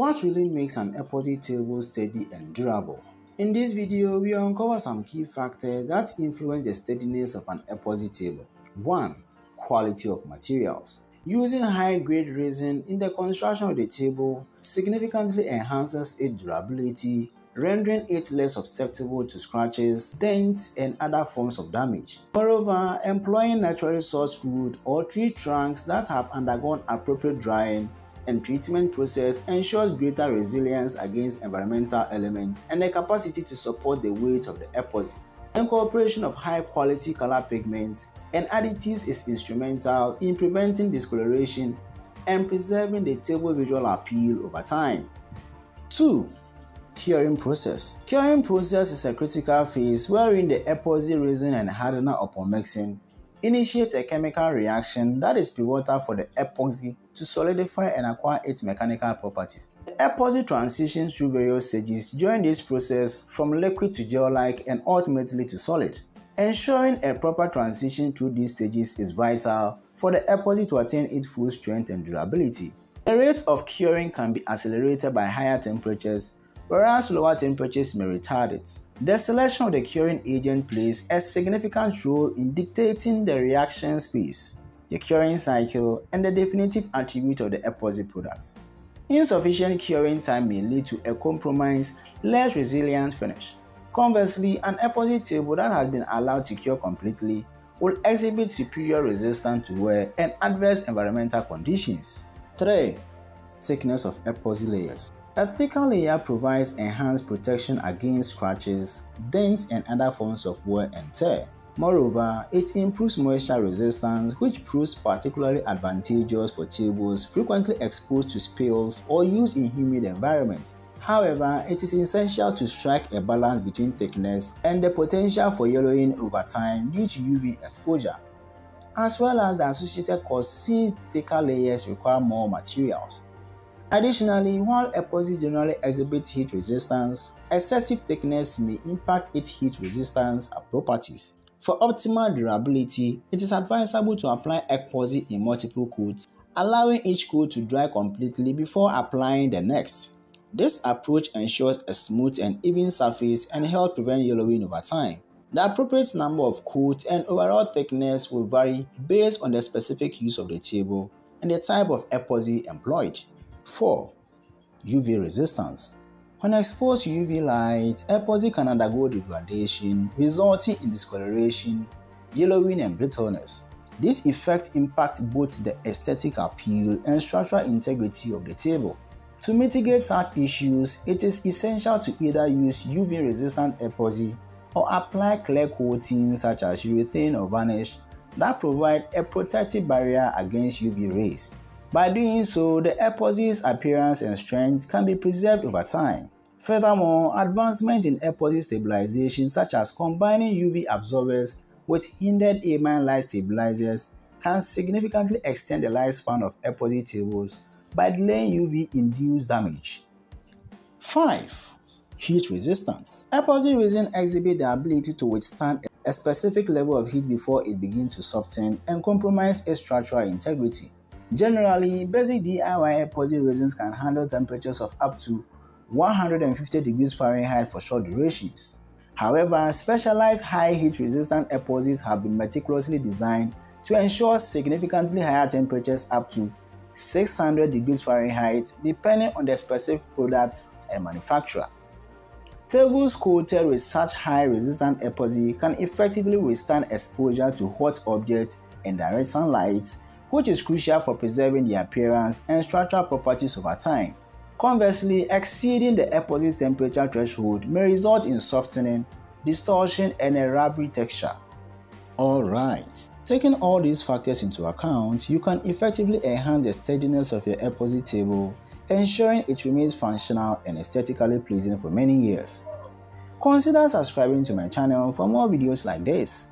What really makes an epoxy table steady and durable? In this video, we uncover some key factors that influence the steadiness of an epoxy table. 1. Quality of materials. Using high-grade resin in the construction of the table significantly enhances its durability, rendering it less susceptible to scratches, dents, and other forms of damage. Moreover, employing naturally sourced wood or tree trunks that have undergone appropriate drying and treatment process ensures greater resilience against environmental elements and the capacity to support the weight of the epoxy. Incorporation of high-quality color pigments and additives is instrumental in preventing discoloration and preserving the table visual appeal over time. 2. Curing process. Curing process is a critical phase wherein the epoxy resin and hardener upon mixing initiate a chemical reaction that is pivotal for the epoxy to solidify and acquire its mechanical properties. The epoxy transitions through various stages during this process from liquid to gel-like and ultimately to solid. Ensuring a proper transition through these stages is vital for the epoxy to attain its full strength and durability. The rate of curing can be accelerated by higher temperatures, whereas lower temperatures may retard it. The selection of the curing agent plays a significant role in dictating the reaction speed, the curing cycle, and the definitive attribute of the epoxy product. Insufficient curing time may lead to a compromised, less resilient finish. Conversely, an epoxy table that has been allowed to cure completely will exhibit superior resistance to wear and adverse environmental conditions. 3. Thickness of epoxy layers A thicker layer provides enhanced protection against scratches, dents and other forms of wear and tear. Moreover, it improves moisture resistance which proves particularly advantageous for tables frequently exposed to spills or used in humid environments. However, it is essential to strike a balance between thickness and the potential for yellowing over time due to UV exposure, as well as the associated cost since thicker layers require more materials. Additionally, while epoxy generally exhibits heat resistance, excessive thickness may impact its heat resistance properties. For optimal durability, it is advisable to apply epoxy in multiple coats, allowing each coat to dry completely before applying the next. This approach ensures a smooth and even surface and helps prevent yellowing over time. The appropriate number of coats and overall thickness will vary based on the specific use of the table and the type of epoxy employed. 4. UV resistance when exposed to UV light, epoxy can undergo degradation, resulting in discoloration, yellowing, and brittleness. This effect impacts both the aesthetic appeal and structural integrity of the table. To mitigate such issues, it is essential to either use UV-resistant epoxy or apply clear coatings such as urethane or varnish that provide a protective barrier against UV rays. By doing so, the epoxy's appearance and strength can be preserved over time. Furthermore, advancements in epoxy stabilization such as combining UV absorbers with hindered amine light stabilizers can significantly extend the lifespan of epoxy tables by delaying UV-induced damage. 5. Heat resistance. Epoxy resin exhibit the ability to withstand a specific level of heat before it begins to soften and compromise its structural integrity. Generally, basic DIY epoxy resins can handle temperatures of up to 150 degrees Fahrenheit for short durations. However, specialized high heat resistant epoxies have been meticulously designed to ensure significantly higher temperatures up to 600 degrees Fahrenheit depending on the specific product and manufacturer. Tables coated with such high resistant epoxy can effectively withstand exposure to hot objects and direct sunlight which is crucial for preserving the appearance and structural properties over time. Conversely, exceeding the epoxy temperature threshold may result in softening, distortion, and a rubbery texture. Alright, taking all these factors into account, you can effectively enhance the steadiness of your epoxy table, ensuring it remains functional and aesthetically pleasing for many years. Consider subscribing to my channel for more videos like this.